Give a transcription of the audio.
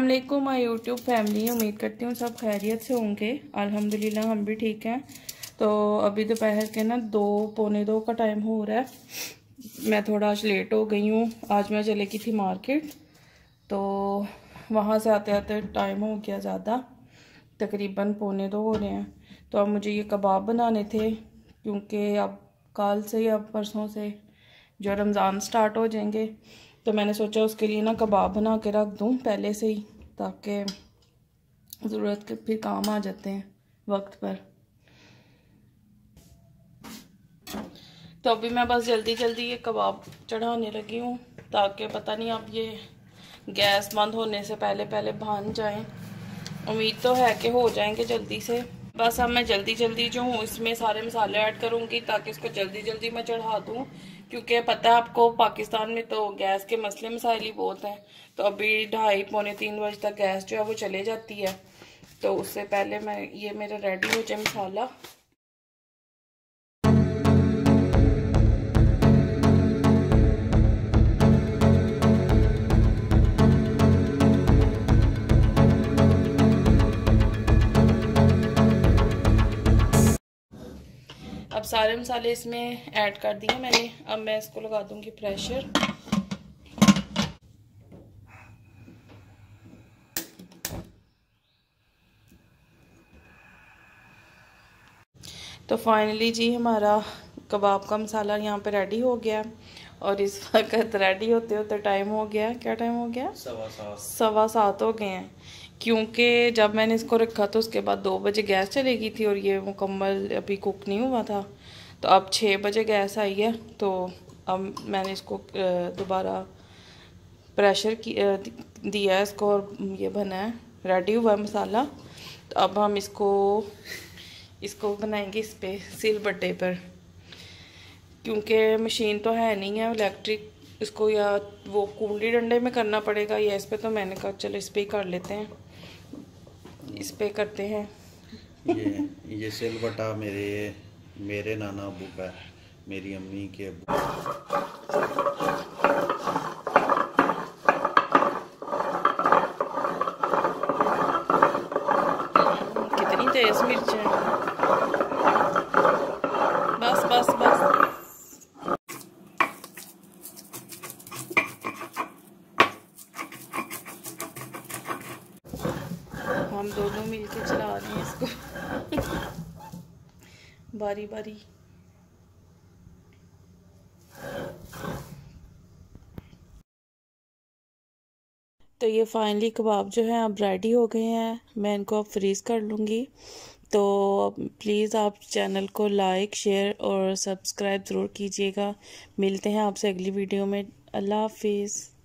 वालेकुम my YouTube family उम्मीद करती हूँ सब खैरियत से होंगे। अल्हम्दुलिल्लाह, हम भी ठीक हैं। तो अभी दोपहर के ना दो, पौने दो का टाइम हो रहा है। मैं थोड़ा आज लेट हो गई हूँ। आज मैं चले गई थी मार्केट तो वहाँ से आते आते टाइम हो गया ज़्यादा। तकरीबन पौने दो हो रहे हैं। तो अब मुझे ये कबाब बनाने थे, क्योंकि अब कल से या परसों से जो रमज़ान स्टार्ट हो जाएँगे तो मैंने सोचा उसके लिए ना कबाब बना के रख दूँ पहले से ही, ताकि ज़रूरत के फिर काम आ जाते हैं वक्त पर। तो अभी मैं बस जल्दी जल्दी ये कबाब चढ़ाने लगी हूँ, ताकि पता नहीं अब ये गैस बंद होने से पहले पहले भान जाएँ। उम्मीद तो है कि हो जाएँगे जल्दी से। बस अब मैं जल्दी जल्दी जो हूँ, इसमें सारे मसाले ऐड करूँगी ताकि इसको जल्दी जल्दी मैं चढ़ा दूँ। क्योंकि पता है आपको, पाकिस्तान में तो गैस के मसले मसाइल ही बहुत हैं। तो अभी ढाई पौने तीन बजे तक गैस जो है वो चले जाती है। तो उससे पहले मैं, ये मेरा रेडी हो जाए मसाला। अब सारे मसाले इसमें ऐड कर दिए मैंने। अब मैं इसको लगा दूँगी प्रेशर तो फाइनली जी हमारा कबाब का मसाला यहाँ पे रेडी हो गया। और इस वक्त रेडी होते होते टाइम हो गया। क्या टाइम हो गया? सवा सात। सवा सात हो गए हैं। क्योंकि जब मैंने इसको रखा तो उसके बाद दो बजे गैस चली गई थी और ये मुकम्मल अभी कुक नहीं हुआ था। तो अब छः बजे गैस आई है तो अब मैंने इसको दोबारा प्रेशर की दिया है इसको और ये बना है, रेडी हुआ है मसाला। तो अब हम इसको इसको बनाएँगे इस पर सिल बट्टे पर। क्योंकि मशीन तो है नहीं है, इलेक्ट्रिक इसको या वो कुंडली डंडे में करना पड़ेगा या इस पर तो मैंने कहा चलो इस पर ही कर लेते हैं। इस पे करते हैं। ये ये सिलबटा मेरे मेरे नाना अबू का मेरी अम्मी के अबू। कितनी तेज मिर्च है बस बस बस हम दोनों मिलके चला रहे हैं इसको। बारी बारी। तो ये फाइनली कबाब जो है, अब रेडी हो गए हैं। मैं इनको अब फ्रीज़ कर लूँगी। तो प्लीज़ आप चैनल को लाइक शेयर और सब्सक्राइब ज़रूर कीजिएगा। मिलते हैं आपसे अगली वीडियो में। अल्लाह हाफिज़।